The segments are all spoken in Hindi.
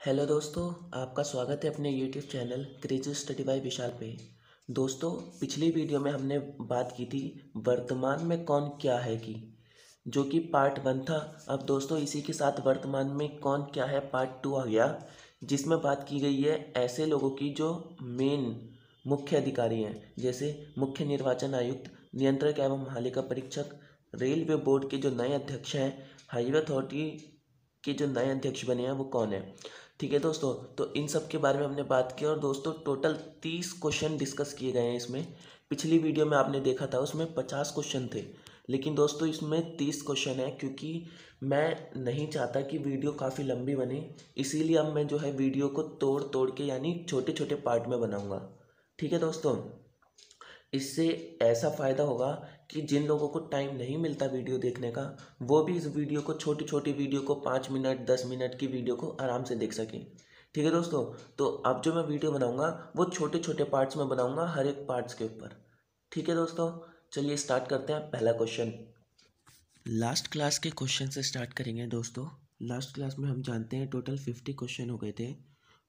हेलो दोस्तों, आपका स्वागत है अपने YouTube channel crazy study by Vishal पे। दोस्तों, पिछली वीडियो में हमने बात की थी वर्तमान में कौन क्या है की, जो कि पार्ट वन था। अब दोस्तों, इसी के साथ वर्तमान में कौन क्या है पार्ट टू आ गया, जिसमें बात की गई है ऐसे लोगों की जो मेन मुख्य अधिकारी हैं, जैसे मुख्य निर्वाचन आयुक्त, नियंत्रक एवं महालिका परीक्षक, रेलवे बोर्ड के जो नए अध्यक्ष हैं, हाईवे अथॉरिटी के जो नए अध्यक्ष बने हैं, वो कौन है? ठीक है दोस्तों तो इन सब के बारे में हमने बात की और दोस्तों टोटल तीस क्वेश्चन डिस्कस किए गए हैं इसमें। पिछली वीडियो में आपने देखा था, उसमें पचास क्वेश्चन थे। लेकिन दोस्तों, इसमें तीस क्वेश्चन है क्योंकि मैं नहीं चाहता कि वीडियो काफ़ी लंबी बने। इसीलिए अब मैं जो है वीडियो को तोड़ तोड़ के, यानी छोटे छोटे पार्ट में बनाऊँगा। ठीक है दोस्तों, इससे ऐसा फ़ायदा होगा कि जिन लोगों को टाइम नहीं मिलता वीडियो देखने का, वो भी इस वीडियो को छोटी छोटी वीडियो को, पाँच मिनट, दस मिनट की वीडियो को आराम से देख सकें। ठीक है दोस्तों? तो अब जो मैं वीडियो बनाऊँगा, वो छोटे छोटे पार्ट्स में बनाऊँगा, हर एक पार्ट्स के ऊपर। ठीक है दोस्तों? चलिए स्टार्ट करते हैं पहला क्वेश्चन लास्ट क्लास के क्वेश्चन से स्टार्ट करेंगे दोस्तों। लास्ट क्लास में हम जानते हैं टोटल फिफ्टी क्वेश्चन हो गए थे,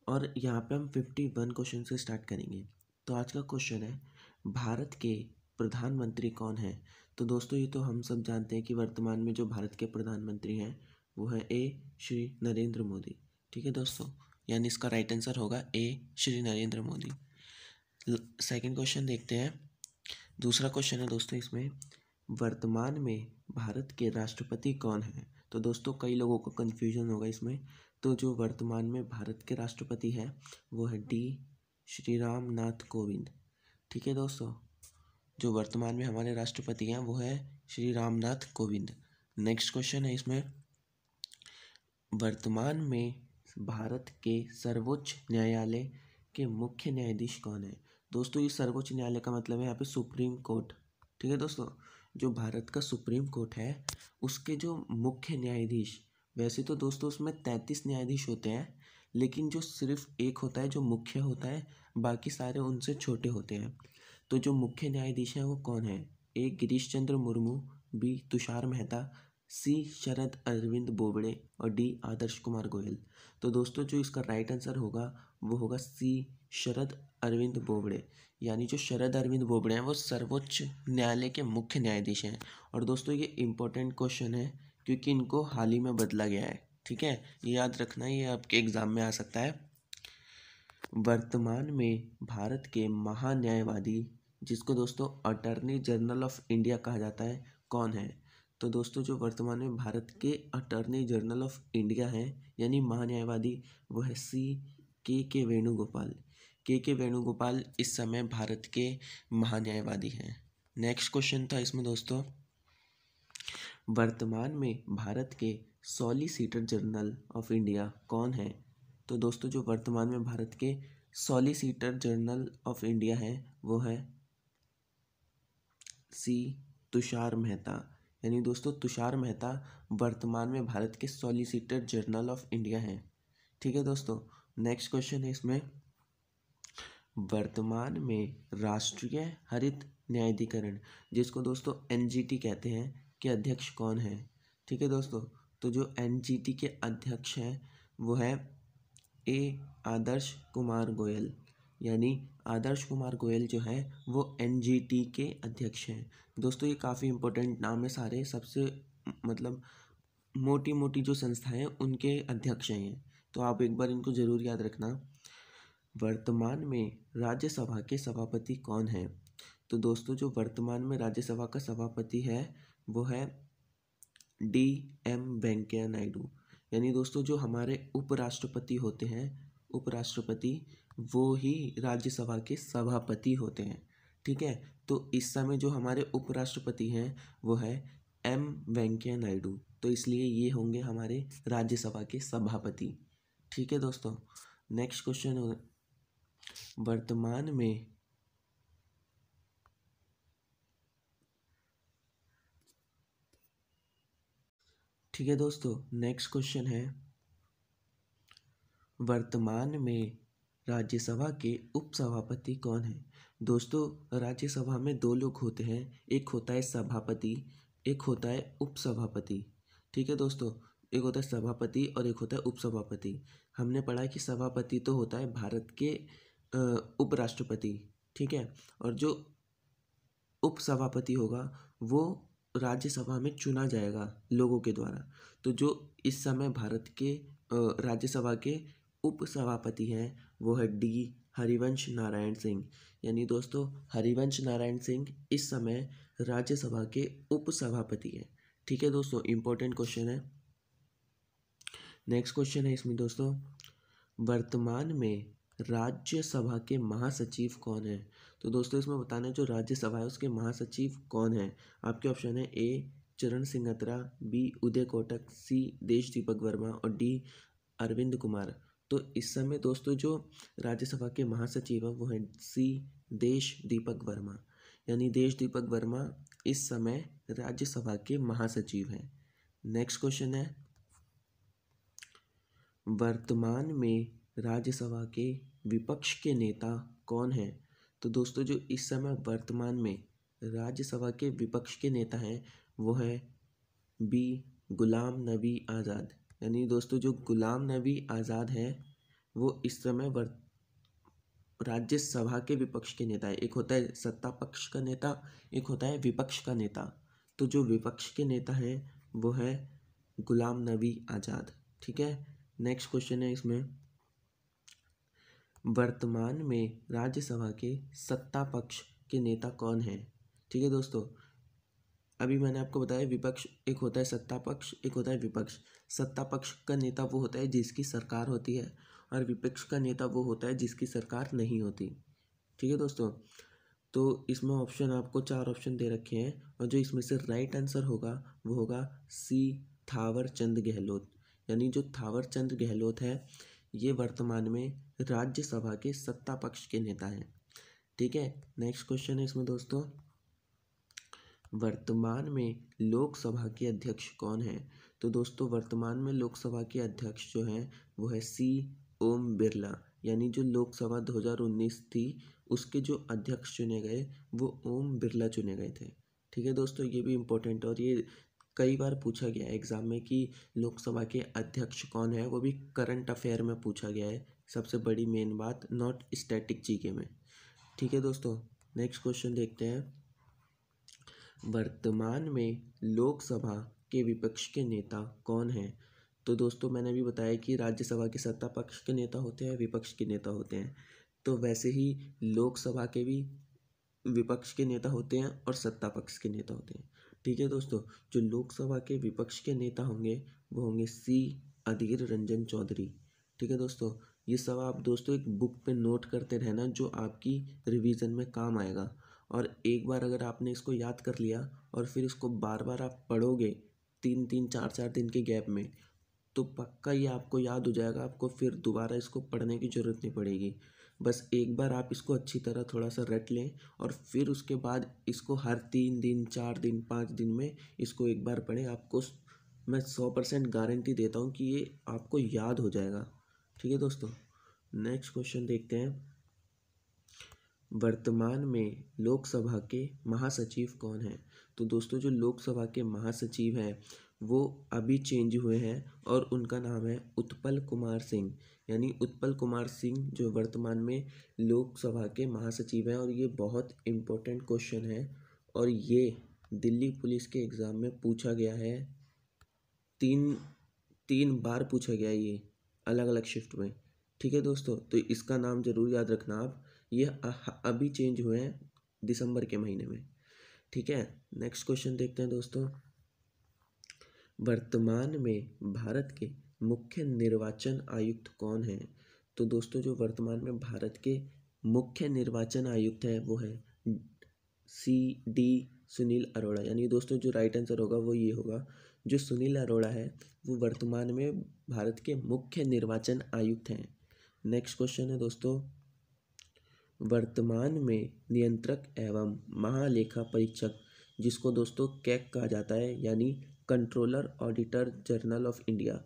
और यहाँ पे हम फिफ्टी वन क्वेश्चन से स्टार्ट करेंगे। तो आज का क्वेश्चन है, भारत के प्रधानमंत्री कौन है? तो दोस्तों, ये तो हम सब जानते हैं कि वर्तमान में जो भारत के प्रधानमंत्री हैं, वो है ए, श्री नरेंद्र मोदी। ठीक है दोस्तों? यानी इसका राइट आंसर होगा A, Shri Narendra Modi. Second question देखते हैं। दूसरा क्वेश्चन है दोस्तों इसमें, वर्तमान में भारत के राष्ट्रपति कौन हैं? तो दोस्तों, कई लोगों को कन्फ्यूज़न होगा इसमें। तो जो वर्तमान में भारत के राष्ट्रपति हैं, वो है डी श्री राम नाथ कोविंद। ठीक है दोस्तों? जो वर्तमान में हमारे राष्ट्रपति हैं, वो है श्री रामनाथ कोविंद। नेक्स्ट क्वेश्चन है इसमें। वर्तमान में भारत के सर्वोच्च न्यायालय के मुख्य न्यायाधीश कौन है? दोस्तों, ये सर्वोच्च न्यायालय का मतलब है यहाँ पे सुप्रीम कोर्ट। ठीक है दोस्तों? जो भारत का सुप्रीम कोर्ट है, उसके जो मुख्य न्यायाधीश, वैसे तो दोस्तों उसमें तैंतीस न्यायाधीश होते हैं, लेकिन जो सिर्फ़ एक होता है, जो मुख्य होता है, बाकी सारे उनसे छोटे होते हैं। तो जो मुख्य न्यायाधीश हैं वो कौन है? A. Girish Chandra Murmu, B. Tushar Mehta, C. Sharad Arvind Bobde और डी. आदर्श कुमार गोयल। तो दोस्तों, जो इसका राइट आंसर होगा, वो होगा सी. शरद अरविंद बोबड़े। यानी जो शरद अरविंद बोबड़े हैं, वो सर्वोच्च न्यायालय के मुख्य न्यायाधीश हैं। और दोस्तों, ये इम्पोर्टेंट क्वेश्चन है, क्योंकि इनको हाल ही में बदला गया है। ठीक है? ये याद रखना, ये आपके एग्ज़ाम में आ सकता है। वर्तमान में भारत के महान्यायवादी जिसको दोस्तों अटर्नी जनरल ऑफ़ इंडिया कहा जाता है, कौन है? तो दोस्तों जो वर्तमान में भारत के अटर्नी जनरल ऑफ़ इंडिया हैं, यानी महान्यायवादी, वो है सी के के वेणुगोपाल। के के वेणुगोपाल इस समय भारत के महान्यायवादी हैं। नेक्स्ट क्वेश्चन था इसमें दोस्तों। वर्तमान में भारत के सॉलिसिटर जनरल ऑफ़ इंडिया कौन है? तो दोस्तों जो वर्तमान में भारत के सॉलिसिटर जनरल ऑफ़ इंडिया हैं, वो है सी तुषार मेहता। यानी दोस्तों, तुषार मेहता वर्तमान में भारत के सॉलिसिटर जनरल ऑफ़ इंडिया हैं। ठीक है दोस्तों, नेक्स्ट क्वेश्चन है इसमें। वर्तमान में राष्ट्रीय हरित न्यायाधिकरण, जिसको दोस्तों एनजीटी कहते हैं, के अध्यक्ष कौन है? ठीक है दोस्तों तो जो एनजीटी के अध्यक्ष हैं, वो है ए आदर्श कुमार गोयल, यानी आदर्श कुमार गोयल जो है, वो एनजीटी के अध्यक्ष हैं। दोस्तों, ये काफ़ी इम्पोर्टेंट नाम है सारे। सबसे मतलब मोटी मोटी जो संस्थाएँ उनके अध्यक्ष हैं तो आप एक बार इनको ज़रूर याद रखना। वर्तमान में राज्यसभा के सभापति कौन है? तो दोस्तों, जो वर्तमान में राज्यसभा का सभापति है, वो है डी एम वेंकैया नायडू। यानी दोस्तों, जो हमारे उपराष्ट्रपति होते हैं, उपराष्ट्रपति वो ही राज्यसभा के सभापति होते हैं। ठीक है? तो इस समय जो हमारे उपराष्ट्रपति हैं, वो है एम वेंकैया नायडू। तो इसलिए ये होंगे हमारे राज्यसभा के सभापति। ठीक है दोस्तों? नेक्स्ट क्वेश्चन वर्तमान में ठीक है दोस्तों? नेक्स्ट क्वेश्चन है, वर्तमान में राज्यसभा के उपसभापति कौन है? दोस्तों, राज्यसभा में दो लोग होते हैं। एक होता है सभापति, एक होता है उपसभापति। ठीक है दोस्तों? एक होता है सभापति और एक होता है उपसभापति। हमने पढ़ा कि सभापति तो होता है भारत के उपराष्ट्रपति। ठीक है? और जो उपसभापति होगा, वो राज्यसभा में चुना जाएगा लोगों के द्वारा। तो जो इस समय भारत के राज्यसभा के उपसभापति हैं, वो है डी हरिवंश नारायण सिंह। यानी दोस्तों, हरिवंश नारायण सिंह इस समय राज्यसभा के उपसभापति हैं। ठीक है दोस्तों इम्पोर्टेंट क्वेश्चन है। नेक्स्ट क्वेश्चन है इसमें दोस्तों, वर्तमान में राज्यसभा के महासचिव कौन है? तो दोस्तों, इसमें बताना है जो राज्यसभा है, उसके महासचिव कौन है? आपके ऑप्शन है A Charan Singh Atra B Uday Kotak C Desh Deepak Verma और डी अरविंद कुमार। तो इस समय दोस्तों जो राज्यसभा के महासचिव हैं, वो हैं सी देश दीपक वर्मा। यानी देश दीपक वर्मा इस समय राज्यसभा के महासचिव हैं। नेक्स्ट क्वेश्चन है। वर्तमान में राज्यसभा के विपक्ष के नेता कौन हैं? तो दोस्तों जो इस समय वर्तमान में राज्यसभा के विपक्ष के नेता हैं, वो है बी गुलाम नबी आज़ाद। यानी दोस्तों, जो गुलाम नबी आज़ाद है, वो इस समय राज्यसभा के विपक्ष के नेता है। एक होता है सत्ता पक्ष का नेता, एक होता है विपक्ष का नेता। तो जो विपक्ष के नेता है, वो है गुलाम नबी आज़ाद। ठीक है? नेक्स्ट क्वेश्चन है इसमें। वर्तमान में राज्यसभा के सत्ता पक्ष के नेता कौन है? ठीक है दोस्तों अभी मैंने आपको बताया विपक्ष, एक होता है सत्ता पक्ष एक होता है विपक्ष। सत्ता पक्ष का नेता वो होता है जिसकी सरकार होती है और विपक्ष का नेता वो होता है जिसकी सरकार नहीं होती। ठीक है दोस्तों? तो इसमें ऑप्शन आपको चार ऑप्शन दे रखे हैं और जो इसमें से राइट आंसर होगा, वो होगा सी थावर चंद गहलोत। यानी जो थावर चंद गहलोत है, ये वर्तमान में राज्यसभा के सत्ता पक्ष के नेता हैं। ठीक है? नेक्स्ट क्वेश्चन है इसमें दोस्तों। वर्तमान में लोकसभा के अध्यक्ष कौन हैं? तो दोस्तों, वर्तमान में लोकसभा के अध्यक्ष जो हैं, वो है सी. ओम बिरला। यानी जो लोकसभा 2019 थी, उसके जो अध्यक्ष चुने गए, वो ओम बिरला चुने गए थे। ठीक है दोस्तों, ये भी इम्पोर्टेंट और ये कई बार पूछा गया है एग्ज़ाम में कि लोकसभा के अध्यक्ष कौन है, वो भी करंट अफेयर में पूछा गया है। सबसे बड़ी मेन बात नॉट स्टैटिक जीके में। ठीक है दोस्तों नेक्स्ट क्वेश्चन देखते हैं। वर्तमान में लोकसभा के विपक्ष के नेता कौन हैं? तो दोस्तों, मैंने अभी बताया कि राज्यसभा के सत्ता पक्ष के नेता होते हैं, विपक्ष के नेता होते हैं। तो वैसे ही लोकसभा के भी विपक्ष के नेता होते हैं और सत्ता पक्ष के नेता होते हैं। ठीक है दोस्तों, जो लोकसभा के विपक्ष के नेता होंगे, वो होंगे सी. अधीर रंजन चौधरी। ठीक है दोस्तों, ये सब आप दोस्तों एक बुक पे नोट करते रहना जो आपकी रिवीजन में काम आएगा। और एक बार अगर आपने इसको याद कर लिया और फिर इसको बार बार आप पढ़ोगे तीन तीन, चार चार दिन के गैप में तो पक्का ये आपको याद हो जाएगा, आपको फिर दोबारा इसको पढ़ने की ज़रूरत नहीं पड़ेगी। बस एक बार आप इसको अच्छी तरह थोड़ा सा रट लें और फिर उसके बाद इसको हर तीन दिन, चार दिन, पाँच दिन में इसको एक बार पढ़ें। आपको मैं सौ परसेंट गारंटी देता हूँ कि ये आपको याद हो जाएगा। ठीक है दोस्तों? नेक्स्ट क्वेश्चन देखते हैं। वर्तमान में लोकसभा के महासचिव कौन हैं? तो दोस्तों, जो लोकसभा के महासचिव हैं, वो अभी चेंज हुए हैं और उनका नाम है उत्पल कुमार सिंह। यानी उत्पल कुमार सिंह जो वर्तमान में लोकसभा के महासचिव हैं और ये बहुत इम्पोर्टेंट क्वेश्चन है। और ये दिल्ली पुलिस के एग्ज़ाम में पूछा गया है। तीन तीन बार पूछा गया ये अलग अलग शिफ्ट में। ठीक है दोस्तों? तो इसका नाम ज़रूर याद रखना आप। ये अभी चेंज हुए हैं दिसंबर के महीने में। ठीक है? नेक्स्ट क्वेश्चन देखते हैं दोस्तों। वर्तमान में भारत के मुख्य निर्वाचन आयुक्त कौन है? तो दोस्तों, जो वर्तमान में भारत के मुख्य निर्वाचन आयुक्त है, वो है सी डी सुनील अरोड़ा। यानी दोस्तों, जो राइट आंसर होगा, वो ये होगा। जो सुनील अरोड़ा है, वो वर्तमान में भारत के मुख्य निर्वाचन आयुक्त हैं। नेक्स्ट क्वेश्चन है दोस्तों। वर्तमान में नियंत्रक एवं महालेखा परीक्षक, जिसको दोस्तों कैक कहा जाता है, यानी controller auditor general of India,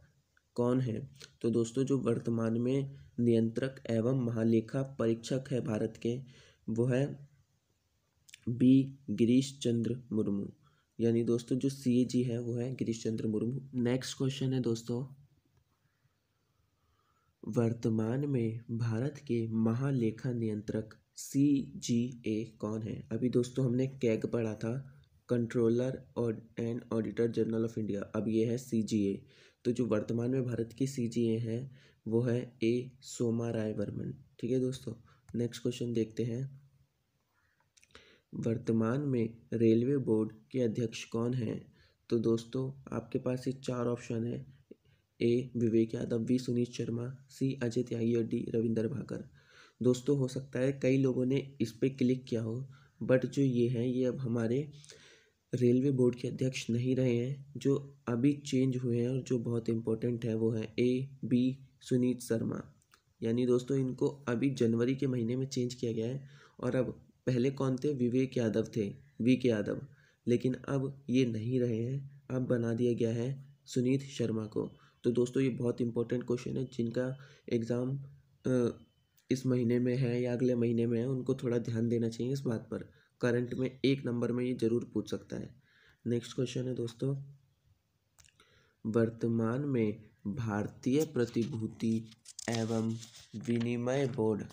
कौन है? तो दोस्तों, जो वर्तमान में नियंत्रक एवं महालेखा परीक्षक है भारत के, वो है बी. गिरीश चंद्र मुर्मू। यानी दोस्तों, जो सी जी है, वो है गिरीश चंद्र मुर्मू। नेक्स्ट क्वेश्चन है दोस्तों। वर्तमान में भारत के महालेखा नियंत्रक सी जी ए कौन है? अभी दोस्तों हमने कैग पढ़ा था, कंट्रोलर और and auditor general of India. अब ये है सी जी ए तो जो वर्तमान में भारत की सी जी ए है, वो है ए सोमा राय वर्मन ठीक है दोस्तों नेक्स्ट क्वेश्चन देखते हैं। वर्तमान में रेलवे बोर्ड के अध्यक्ष कौन हैं? तो दोस्तों, आपके पास ये चार ऑप्शन है। A. Vivek Yadav, B. Sunit Sharma, C. Ajay Tyagi और डी. रविंदर भाकर। दोस्तों, हो सकता है कई लोगों ने इस पर क्लिक किया हो, बट जो ये हैं, ये अब हमारे रेलवे बोर्ड के अध्यक्ष नहीं रहे हैं। जो अभी चेंज हुए हैं और जो बहुत इम्पोर्टेंट है, वो है ए. बी. सुनीत शर्मा। यानी दोस्तों, इनको अभी जनवरी के महीने में चेंज किया गया है और अब पहले कौन थे? विवेक यादव थे, वी. के. यादव। लेकिन अब ये नहीं रहे हैं, अब बना दिया गया है सुनीत शर्मा को। तो दोस्तों, ये बहुत इंपॉर्टेंट क्वेश्चन है, जिनका एग्ज़ाम इस महीने में है या अगले महीने में है, उनको थोड़ा ध्यान देना चाहिए इस बात पर। करंट में एक नंबर में ये ज़रूर पूछ सकता है। नेक्स्ट क्वेश्चन है दोस्तों। वर्तमान में भारतीय प्रतिभूति एवं विनिमय बोर्ड।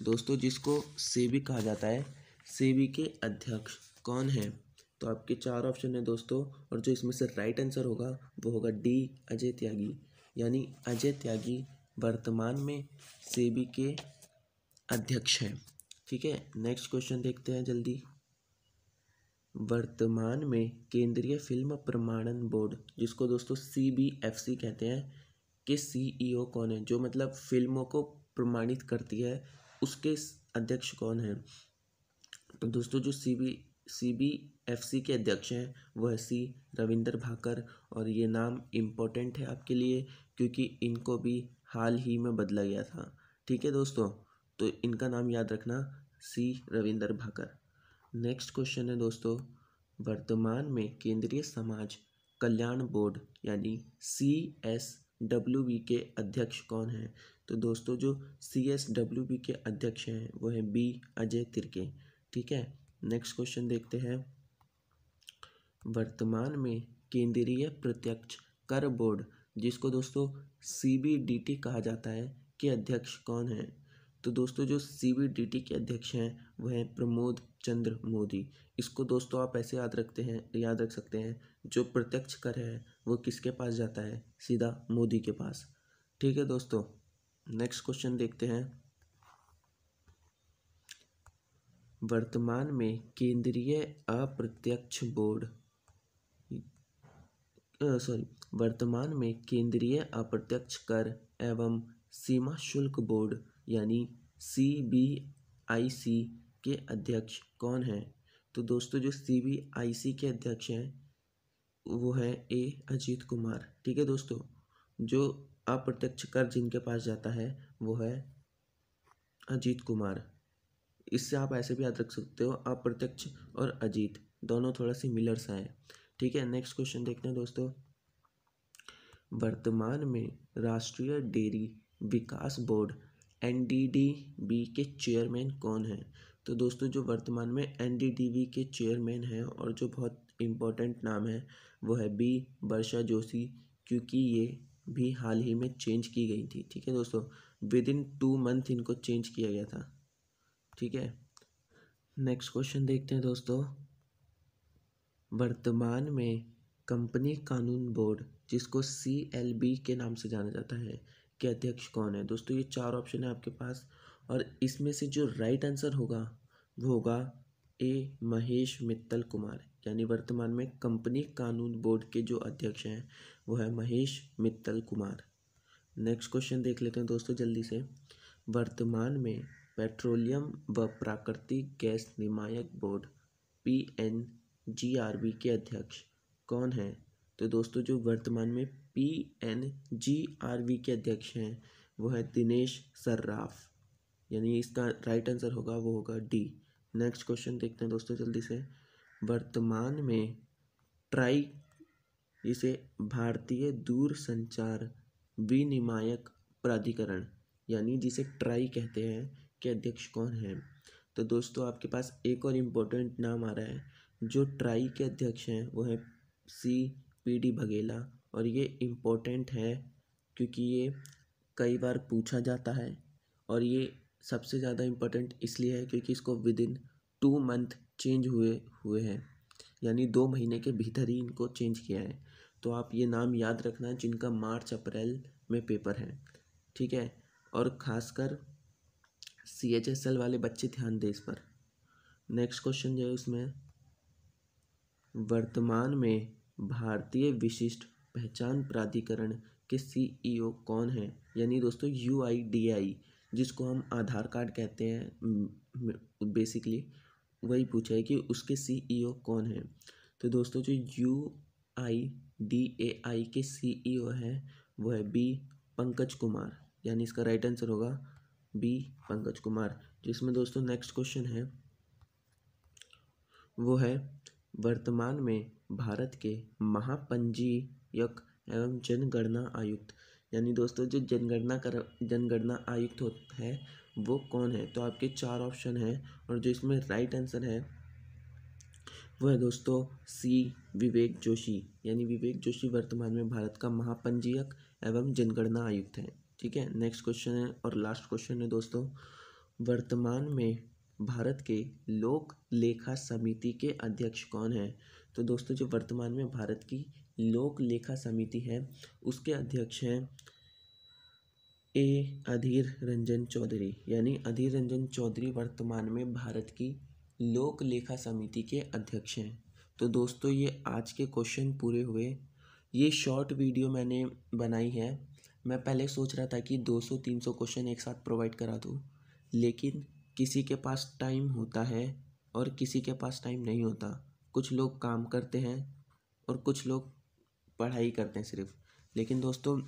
दोस्तों, जिसको सेबी कहा जाता है, सेबी के अध्यक्ष कौन है? तो आपके चार ऑप्शन है दोस्तों, और जो इसमें से राइट आंसर होगा, वो होगा डी अजय त्यागी। यानी अजय त्यागी वर्तमान में सेबी के अध्यक्ष हैं। ठीक है नेक्स्ट क्वेश्चन देखते हैं जल्दी। वर्तमान में केंद्रीय फ़िल्म प्रमाणन बोर्ड, जिसको दोस्तों सी बी एफ़ सी कहते हैं, कि सीईओ e कौन है? जो मतलब फ़िल्मों को प्रमाणित करती है, उसके अध्यक्ष कौन है? तो दोस्तों जो C B C B F C के अध्यक्ष हैं। वह सी रविंदर भाकर और ये नाम इम्पोर्टेंट है आपके लिए क्योंकि इनको भी हाल ही में बदला गया था। ठीक है दोस्तों? तो इनका नाम याद रखना C Ravinder Bhakar. Next question है दोस्तों। वर्तमान में केंद्रीय समाज कल्याण बोर्ड यानी सी एस डब्ल्यू बी के अध्यक्ष कौन हैं? तो दोस्तों जो सी एस डब्ल्यू बी के अध्यक्ष हैं, वो हैं बी अजय तिरके। ठीक है? नेक्स्ट क्वेश्चन देखते हैं। वर्तमान में केंद्रीय प्रत्यक्ष कर बोर्ड, जिसको दोस्तों सी बी डी टी कहा जाता है, के अध्यक्ष कौन है? तो दोस्तों जो सी बी डी टी के अध्यक्ष हैं, वह हैं प्रमोद चंद्र मोदी। इसको दोस्तों आप ऐसे याद रखते हैं, याद रख सकते हैं, जो प्रत्यक्ष कर है, वो किसके पास जाता है? सीधा मोदी के पास। ठीक है दोस्तों नेक्स्ट क्वेश्चन देखते हैं। वर्तमान में केंद्रीय अप्रत्यक्ष बोर्ड सॉरी वर्तमान में केंद्रीय अप्रत्यक्ष कर एवं सीमा शुल्क बोर्ड, यानी सी बी आई सी के अध्यक्ष कौन हैं? तो दोस्तों, जो सी बी आई सी के अध्यक्ष हैं, वो है ए, अजीत कुमार। ठीक है दोस्तों? जो अप्रत्यक्ष कर जिनके पास जाता है, वो है अजीत कुमार। इससे आप ऐसे भी याद रख सकते हो अप्रत्यक्ष और अजीत, दोनों थोड़ा सिमिलर सा है ठीक है नेक्स्ट क्वेश्चन देखते हैं दोस्तों। वर्तमान में राष्ट्रीय डेयरी विकास बोर्ड एनडीडीबी के चेयरमैन कौन हैं? तो दोस्तों, जो वर्तमान में एनडीडीबी के चेयरमैन हैं और जो बहुत इम्पोर्टेंट नाम है, वो है बी वर्षा जोशी, क्योंकि ये भी हाल ही में चेंज की गई थी। ठीक है दोस्तों विद इन टू मंथ इनको चेंज किया गया था। ठीक है? नेक्स्ट क्वेश्चन देखते हैं दोस्तों। वर्तमान में कंपनी कानून बोर्ड, जिसको सी एल बी के नाम से जाना जाता है, के अध्यक्ष कौन है? दोस्तों, ये चार ऑप्शन है आपके पास, और इसमें से जो राइट आंसर होगा, वो होगा ए महेश मित्तल कुमार। यानी वर्तमान में कंपनी कानून बोर्ड के जो अध्यक्ष हैं, वो है महेश मित्तल कुमार। नेक्स्ट क्वेश्चन देख लेते हैं दोस्तों जल्दी से। वर्तमान में पेट्रोलियम व प्राकृतिक गैस नियामक board P N G R B के अध्यक्ष कौन है? तो दोस्तों, जो वर्तमान में P N G R V के अध्यक्ष हैं, वो है दिनेश सर्राफ। यानी इसका राइट आंसर होगा, वो होगा डी नेक्स्ट क्वेश्चन देखते हैं दोस्तों जल्दी से। वर्तमान में ट्राई जिसे भारतीय दूर संचार विनिमायक प्राधिकरण, यानी जिसे ट्राई कहते हैं के अध्यक्ष कौन है? तो दोस्तों, आपके पास एक और इम्पोर्टेंट नाम आ रहा है, जो ट्राई के अध्यक्ष हैं, वो हैं सी पी डी बघेला और ये इम्पोर्टेंट है, क्योंकि ये कई बार पूछा जाता है, और ये सबसे ज़्यादा इम्पोर्टेंट इसलिए है, क्योंकि इसको within two month change हुए हुए हैं। यानी दो महीने के भीतर ही इनको चेंज किया है। तो आप ये नाम याद रखना, जिनका मार्च अप्रैल में पेपर है, ठीक है? और ख़ासकर सी एच एस एल वाले बच्चे ध्यान दें इस पर। नेक्स्ट क्वेश्चन जो है उसमें, वर्तमान में भारतीय विशिष्ट पहचान प्राधिकरण के सीईओ कौन है? यानी दोस्तों यू आई डी आई जिसको हम आधार कार्ड कहते हैं बेसिकली वही पूछा है कि उसके सीईओ कौन है? तो दोस्तों जो यू आई डी ए आई के सीईओ है, वो है बी पंकज कुमार। यानी इसका राइट आंसर होगा बी, पंकज कुमार, जिसमें दोस्तों नेक्स्ट क्वेश्चन है। वो है, वर्तमान में भारत के महापंजीयक एवं जनगणना आयुक्त। यानी दोस्तों, जो जनगणना कर, जनगणना आयुक्त होता है, वो कौन है? तो आपके चार ऑप्शन हैं और जो इसमें राइट आंसर है, वो है दोस्तों सी विवेक जोशी। यानी विवेक जोशी वर्तमान में भारत का महापंजीयक एवं जनगणना आयुक्त है। ठीक है नेक्स्ट क्वेश्चन है और लास्ट क्वेश्चन है दोस्तों। वर्तमान में भारत के लोक लेखा समिति के अध्यक्ष कौन है? तो दोस्तों, जो वर्तमान में भारत की लोक लेखा समिति है, उसके अध्यक्ष हैं ए. अधीर रंजन चौधरी। यानी अधीर रंजन चौधरी वर्तमान में भारत की लोक लेखा समिति के अध्यक्ष हैं। तो दोस्तों, ये आज के क्वेश्चन पूरे हुए। ये शॉर्ट वीडियो मैंने बनाई है। मैं पहले सोच रहा था कि 200-300 क्वेश्चन एक साथ प्रोवाइड करा दूँ, लेकिन किसी के पास टाइम होता है और किसी के पास टाइम नहीं होता। कुछ लोग काम करते हैं और कुछ लोग पढ़ाई करते हैं सिर्फ़। लेकिन दोस्तों,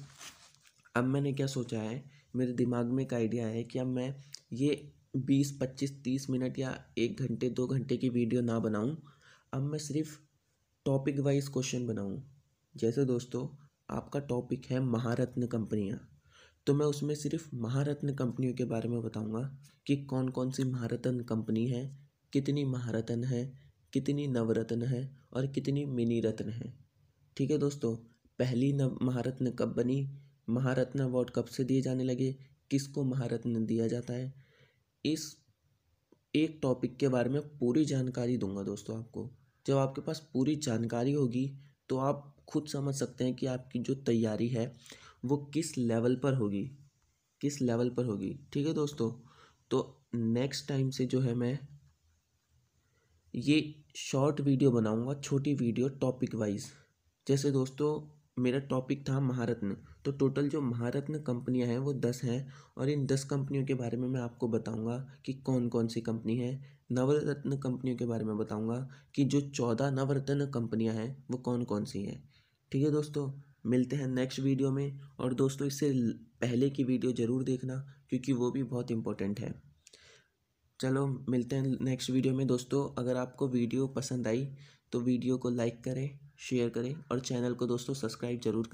अब मैंने क्या सोचा है, मेरे दिमाग में एक आइडिया है कि अब मैं ये बीस, पच्चीस, तीस मिनट या एक घंटे, दो घंटे की वीडियो ना बनाऊँ। अब मैं सिर्फ़ टॉपिक वाइज क्वेश्चन बनाऊँ। जैसे दोस्तों आपका टॉपिक है महारत्न कंपनियाँ। तो मैं उसमें सिर्फ़ महारत्न कंपनियों के बारे में बताऊँगा कि कौन कौन सी महारत्न कंपनी है, कितनी महारत्न है, कितनी नवरत्न है और कितनी मिनी रत्न है। ठीक है दोस्तों, पहली नव महारत्न कब बनी, महारत्न अवार्ड कब से दिए जाने लगे, किसको महारत्न दिया जाता है, इस एक टॉपिक के बारे में पूरी जानकारी दूँगा दोस्तों आपको। जब आपके पास पूरी जानकारी होगी तो आप खुद समझ सकते हैं कि आपकी जो तैयारी है, वो किस लेवल पर होगी। किस लेवल पर होगी। ठीक है दोस्तों? तो नेक्स्ट टाइम से जो है मैं ये शॉर्ट वीडियो बनाऊँगा, छोटी वीडियो टॉपिक वाइज जैसे दोस्तों, मेरा टॉपिक था महारत्न। तो टोटल जो महारत्न कंपनियाँ हैं, वो दस हैं और इन दस कंपनियों के बारे में मैं आपको बताऊँगा कि कौन कौन सी कंपनी है। नवरत्न कंपनियों के बारे में बताऊँगा कि जो चौदह नवरत्न कंपनियाँ हैं, वो कौन कौन सी हैं। ठीक है दोस्तों, मिलते हैं नेक्स्ट वीडियो में। और दोस्तों इससे पहले की वीडियो ज़रूर देखना, क्योंकि वो भी बहुत इम्पोर्टेंट है। चलो, मिलते हैं नेक्स्ट वीडियो में। दोस्तों, अगर आपको वीडियो पसंद आई तो वीडियो को लाइक करें शेयर करें, और चैनल को दोस्तों सब्सक्राइब ज़रूर करें।